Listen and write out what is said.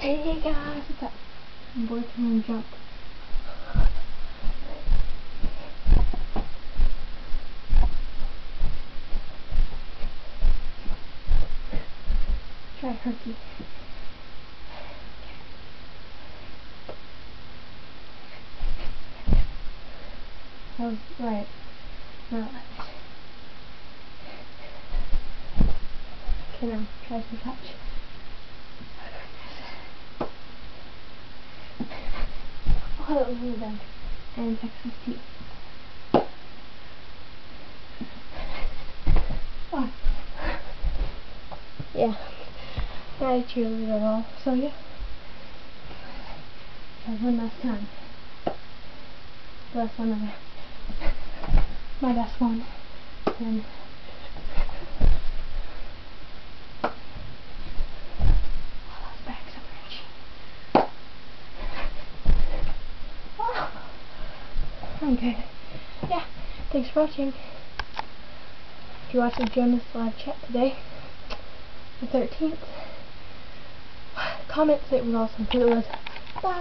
Hey guys, what's up? I'm working on jump. Try herky. Was right. Not left. Okay, now try some touch. That was really bad. And Texas tea. Oh. Yeah. Not a cheerleader at all. So yeah. Try one last time. Last one ever. My best one. And Okay. Yeah. Thanks for watching. If you're watching Jonas live chat today, the 13th, comment say it was awesome it was. Bye.